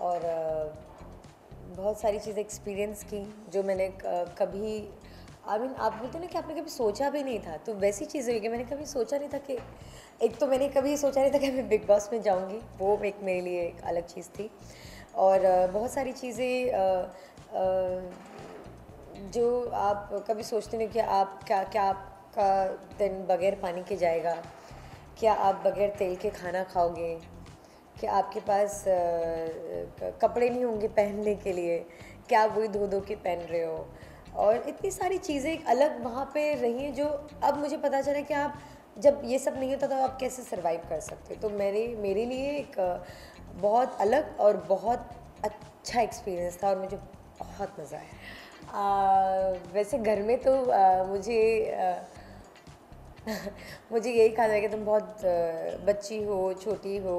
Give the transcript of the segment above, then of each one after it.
और बहुत सारी चीज़ें एक्सपीरियंस की जो मैंने कभी आई मीन आप बोलते ना कि आपने कभी सोचा भी नहीं था तो वैसी चीज़ें हुई कि मैंने कभी सोचा नहीं था कि, एक तो मैंने कभी सोचा नहीं था कि मैं बिग बॉस में जाऊँगी, वो एक मेरे लिए एक अलग चीज़ थी। और बहुत सारी चीज़ें जो आप कभी सोचते नहीं कि आप क्या क्या आपका दिन बगैर पानी के जाएगा, क्या आप बगैर तेल के खाना खाओगे? क्या आपके पास कपड़े नहीं होंगे पहनने के लिए। क्या आप वही धो धो के पहन रहे हो? और इतनी सारी चीज़ें एक अलग वहाँ पे रही हैं जो अब मुझे पता चला कि आप जब ये सब नहीं होता तो आप कैसे सरवाइव कर सकते? तो मेरे मेरे लिए एक बहुत अलग और बहुत अच्छा एक्सपीरियंस था और मुझे बहुत मज़ा आया। वैसे घर में तो अ, मुझे अ, मुझे यही कहा जाएगा तुम बहुत बच्ची हो छोटी हो।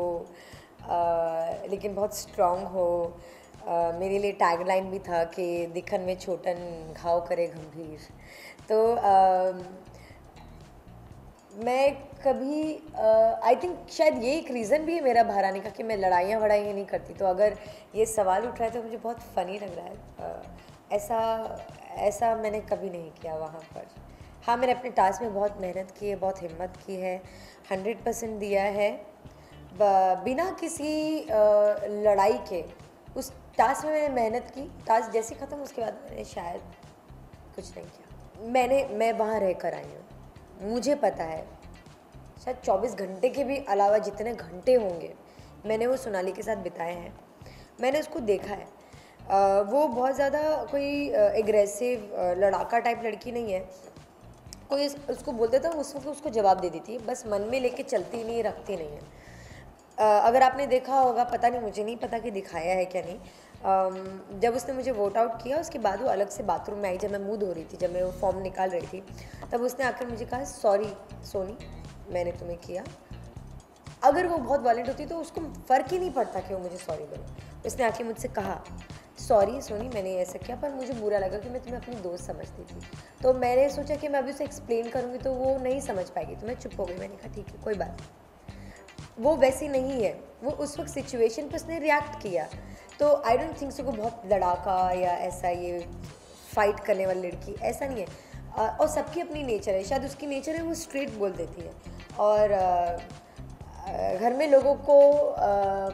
लेकिन बहुत स्ट्रांग हो। अ, मेरे लिए टैगलाइन भी था कि दिखन में छोटन घाव करे गंभीर। तो अ, मैं कभी आई थिंक शायद ये एक रीज़न भी है मेरा बाहर आने का कि मैं लड़ाइयाँ वड़ाइयाँ नहीं करती। तो अगर ये सवाल उठ रहा है तो मुझे बहुत फ़नी लग रहा है। ऐसा ऐसा मैंने कभी नहीं किया वहाँ पर। हाँ मैंने अपने टास्क में बहुत मेहनत की है बहुत हिम्मत की है। हंड्रेड परसेंट दिया है। बिना किसी लड़ाई के, उस टास्क में मैंने मेहनत की। टास्क जैसे ख़त्म, उसके बाद मैंने शायद कुछ नहीं किया। मैंने, मैं वहाँ रह कर आई हूँ। मुझे पता है, शायद 24 घंटे के भी अलावा जितने घंटे होंगे, मैंने वो सोनाली के साथ बिताए हैं। मैंने उसको देखा है। वो बहुत ज़्यादा कोई एग्रेसिव लड़ाका टाइप लड़की नहीं है। कोई उसको बोलते तो उस वक्त उसको जवाब दे देती। है बस मन में लेके चलती नहीं, रखती नहीं है। अगर आपने देखा होगा, पता नहीं, मुझे नहीं पता कि दिखाया है क्या नहीं जब उसने मुझे वोट आउट किया, उसके बाद वो अलग से बाथरूम में आई, जब मैं मुँह धो रही थी, जब मैं वो फॉर्म निकाल रही थी, तब उसने आकर मुझे कहा सॉरी सोनी मैंने तुम्हें किया। अगर वो बहुत वॉलेंट होती तो उसको फ़र्क ही नहीं पड़ता कि वो मुझे सॉरी बोले। उसने आके मुझसे कहा सॉरी सोनी मैंने ऐसा किया, पर मुझे बुरा लगा कि मैं तुम्हें अपनी दोस्त समझती थी। तो मैंने सोचा कि मैं अभी उसे एक्सप्लेन करूँगी तो वो नहीं समझ पाएगी तो मैं चुप हो गई। मैंने कहा, ठीक है, कोई बात नहीं। वो वैसी नहीं है। वो उस वक्त सिचुएशन पर उसने रिएक्ट किया। तो आई डोंट थिंक सो को बहुत लड़ाका या ऐसा ये फाइट करने वाली लड़की, ऐसा नहीं है। और सबकी अपनी नेचर है। शायद उसकी नेचर है, वो स्ट्रेट बोल देती है। और घर में लोगों को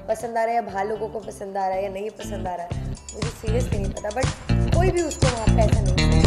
पसंद आ रहा है या बाहर लोगों को पसंद आ रहा है या नहीं पसंद आ रहा है, मुझे सीरियसली नहीं पता। बट कोई भी उसको वहाँ पे ऐसा नहीं